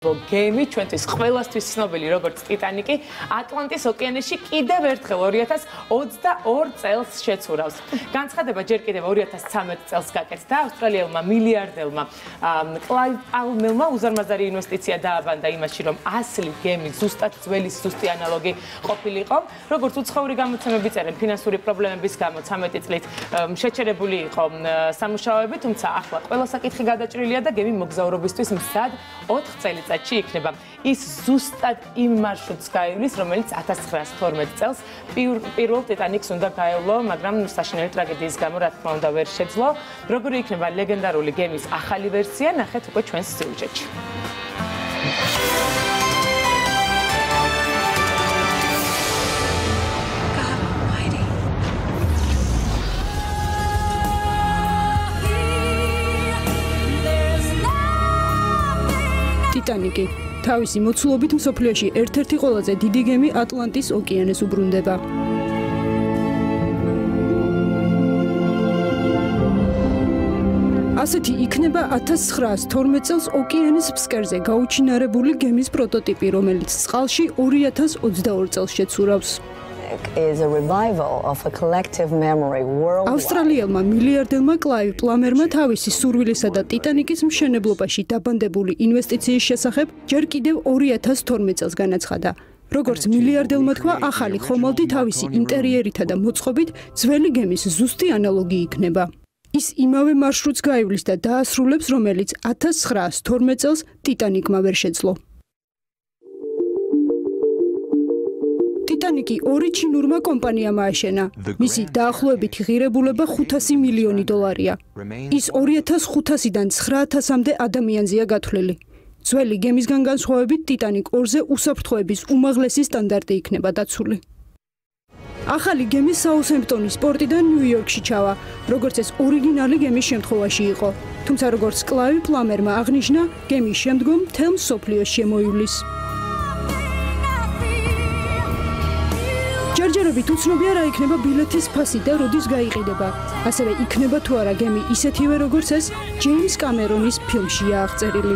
გეიმი ჩვენთვის ყველასთვის ცნობილი როგორც ტიტანიკი ატლანტის ოკეანეში კიდევ ერთხელ 2022 წელს შეცურავს. განცხადება ჯერ კიდევ 2013 წელს გაკეთდა ავსტრალიელმა მილიარდელმა კლაივ პალმელმა უზარმაზარი ინვესტიცია დააბანდა იმაში, რომ ასლი გემი ზუსტად ძველი ზუსტი ანალოგი ყოფილიყო. როგორც უცხოური გამოცემები წერენ, ფინანსური პრობლემების გამო 13 წლით შეჩერებული იყო სამუშაოები, თუმცა ახლა ყველა საკითხი გადაჭრილია და გემი მოგზაურობისთვის მზად 4 წელი წელიწადში იქნება. ის ზუსტად იმ მარშრუტს გაივლის, რომელიც 1912 წელს პირველ ტიტანიკს უნდა გაევლო, მაგრამ საშინელი ტრაგედიის გამო რა თქმა უნდა ვერ შეძლო. როგორი იქნება ლეგენდარული გემის ახალი ვერსია, ნახეთ უკვე ჩვენს სიუჟეტში. ტიტანიკი თავისი მოცულობით მსოფლიოში ერთ-ერთი ყველაზე დიდი გემი ატლანტის ოკეანეს უბრუნდება. ასეთი იქნება 1912 წელს ოკეანის ფსკერზე გაუჩინარებული გემის პროტოტიპი, რომელიც წყალში 2022 წელს შეცურავს. Is a revival of a collective memory world. ავსტრალიელმა მილიარდელმა კლაივ პლამერმა თავისი სურვილისა და ტიტანიკის მშენებლობაში დაბანდებული ინვესტიციის შესახებ ჯერ კიდევ 2012 წელს განაცხადა. როგორც მილიარდელმა თქვა, ახალი ხომალდი თავისი ინტერიერითა და მოწყობით ძველი გემის ზუსტი ანალოგი იქნება. ის იმავე მარშრუტს გაივლის და დაასრულებს, რომელიც 1912 წელს ტიტანიკმა ვერ შეძლო. ტიტანიკი ორი ჩინურმა კომპანიამ ააშენა. მისი დაახლოებითი ღირებულება 500 მილიონი დოლარია. ის 2500-დან 9000-მდე ადამიანზეა გათვლილი. ძველი გემისგან განსხვავებით ტიტანიკ 2-ზე უსაფრთხოების უმაღლესი სტანდარტი იქნება დაცული. ახალი გემი საუთჰემპტონის პორტიდან ნიუ-იორკში ჩავა, როგორც ეს ორიგინალი გემის შემთხვევაში იყო. თუმცა როგორც კლავი პლამერმა აღნიშნა, გემის შემდგომ თელ სოფლიოს შემოივლის. ჯერჯერობით უცნობია რა იქნება ბილეთის ფასი და როდის გაიყიდება. ასევე იქნება თუ არა გემი ისეთივე როგორც ეს ჯეიმს კამერონის ფილმშია აღწერილი.